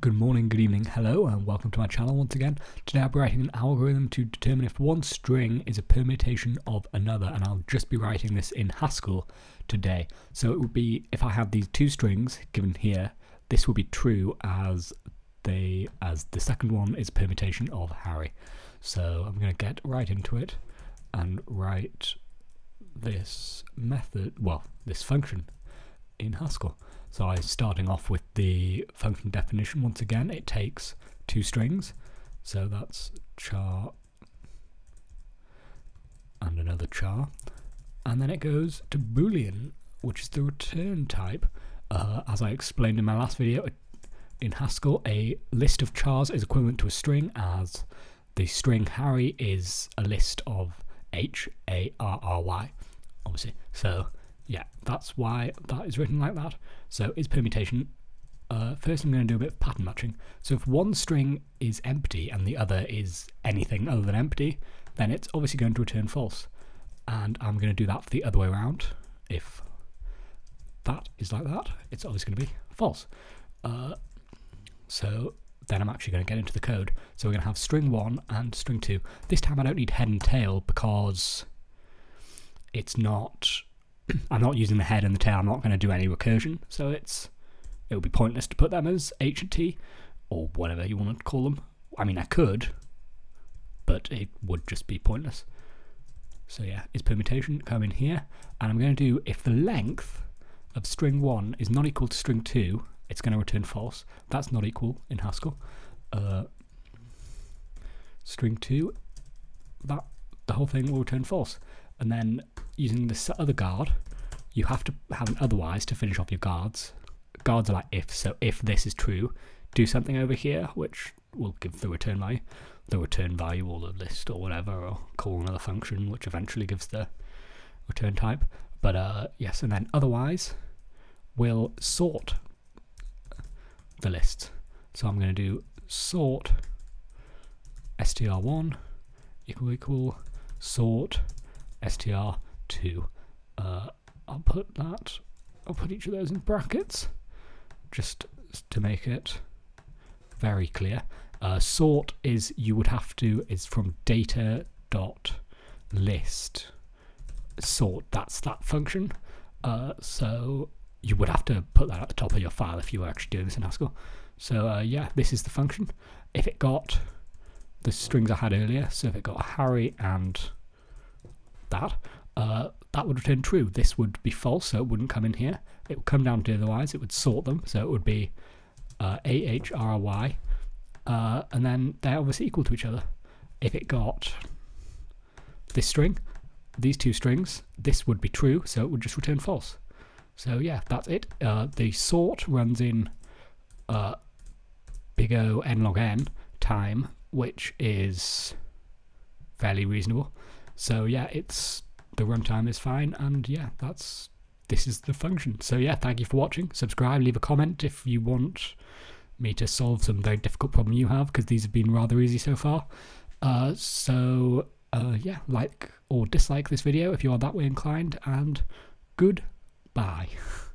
Good morning, good evening, hello, and welcome to my channel once again. Today I'll be writing an algorithm to determine if one string is a permutation of another, and I'll just be writing this in Haskell today. So it would be, if I have these two strings given here, this will be true as they as the second one is permutation of Harry. So I'm going to get right into it and write this method, well, this function in Haskell. So I'm starting off with the function definition once again. It takes two strings, so that's char and another char, and then it goes to boolean, which is the return type. Uh, as I explained in my last video, in Haskell, a list of chars is equivalent to a string, as the string Harry is a list of H A R R Y, obviously. So yeah, that's why that is written like that. So it's permutation. Uh, first I'm going to do a bit of pattern matching. So if one string is empty and the other is anything other than empty, then it's obviously going to return false. And I'm going to do that the other way around. If that is like that, it's always going to be false. Uh, so then I'm actually going to get into the code. So we're going to have string 1 and string 2. This time I don't need head and tail because it's not I'm not using the head and the tail. I'm not going to do any recursion, so it's it would be pointless to put them as H and T or whatever you want to call them. I mean, I could, but it would just be pointless. So yeah, is permutation come in here, and I'm going to do if the length of string one is not equal to string two, it's going to return false. That's not equal in Haskell. Uh, string two, that the whole thing will return false and then using this other guard, you have to have an otherwise to finish off your guards. Guards are like if, so if this is true, do something over here, which will give the return value, the return value or the list or whatever, or call another function, which eventually gives the return type. But uh, yes, and then otherwise, we'll sort the list. So I'm going to do sort str1 equal equal sort str2. Uh, I'll put that, I'll put each of those in brackets just to make it very clear. Uh, sort is you would have to is from data dot list. Sort that's that function. Uh, so you would have to put that at the top of your file if you were actually doing this in Haskell. So uh, yeah this is the function. If it got the strings I had earlier so if it got Harry and that, uh, that would return true. This would be false, so it wouldn't come in here. It would come down to otherwise. It would sort them, so it would be uh, AHRY, uh, and then they're obviously equal to each other. If it got this string, these two strings, this would be true, so it would just return false. So yeah, that's it. Uh, the sort runs in uh, big O n log n time, which is fairly reasonable. So yeah, it's the runtime is fine, and yeah, that's this is the function. So yeah, thank you for watching. Subscribe, leave a comment if you want me to solve some very difficult problem you have, because these have been rather easy so far. Uh, so uh, yeah, like or dislike this video if you are that way inclined, and goodbye.